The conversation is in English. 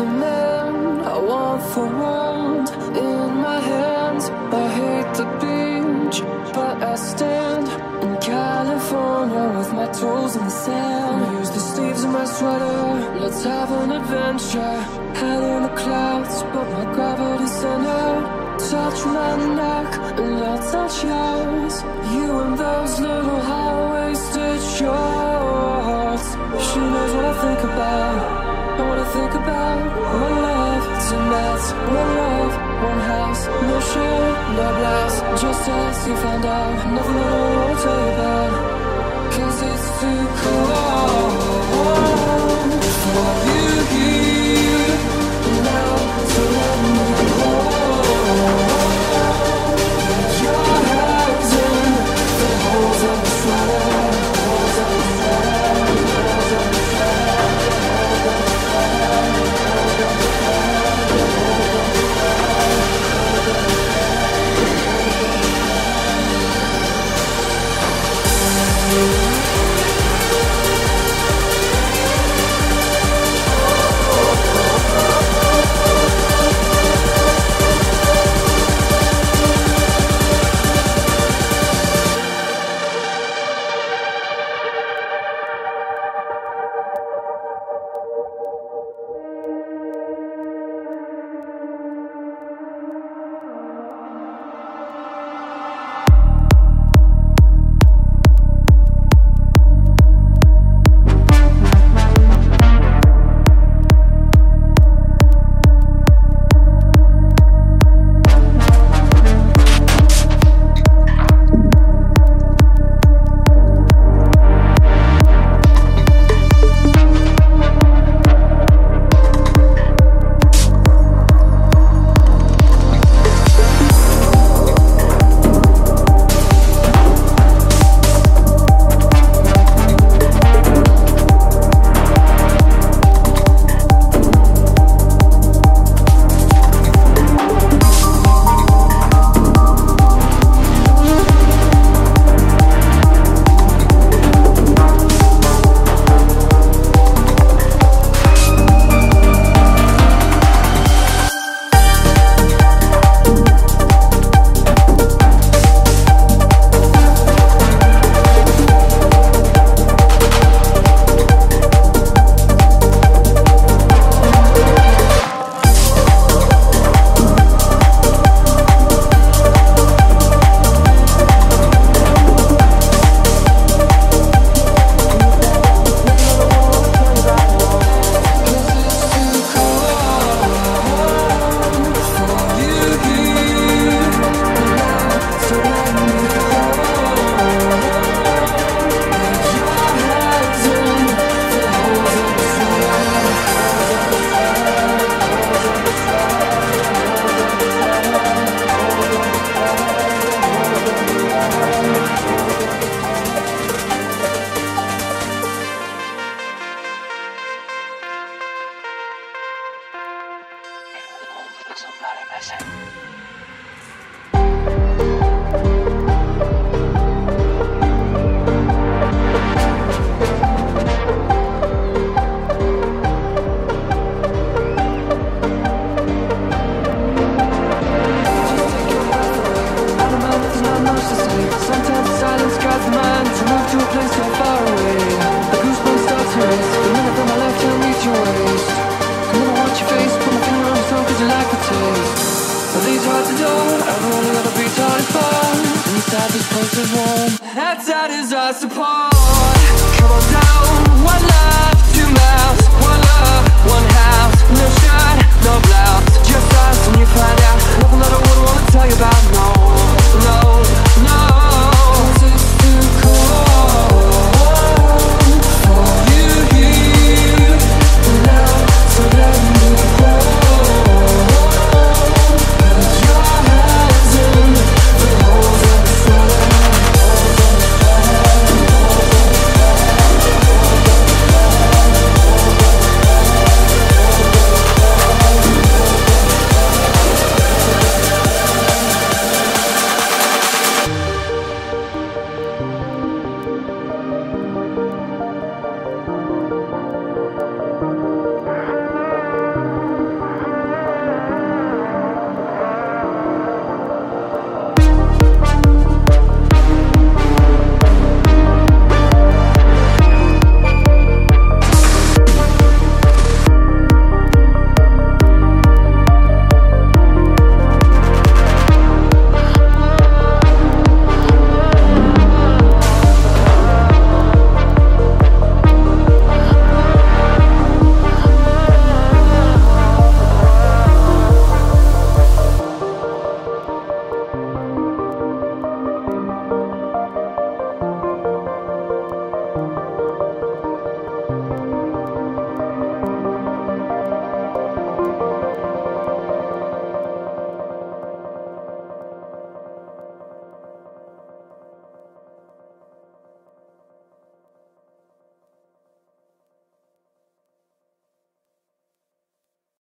a man I want for world in my hands. I hate the beach, but I stand in California with my toes in the sand. I use the sleeves of my sweater. Let's have an adventure. Head in the clouds, but my gravity center. Touch my neck and I'll touch yours. You and those little high-waisted nights, one love, one house, no shirt, no blouse. Just as you found out, nothing that I won't about. Cause it's too cold Sometimes I don't wanna be taught to. Inside this place is warm. Outside is us apart. Come on down, one love, two mouths.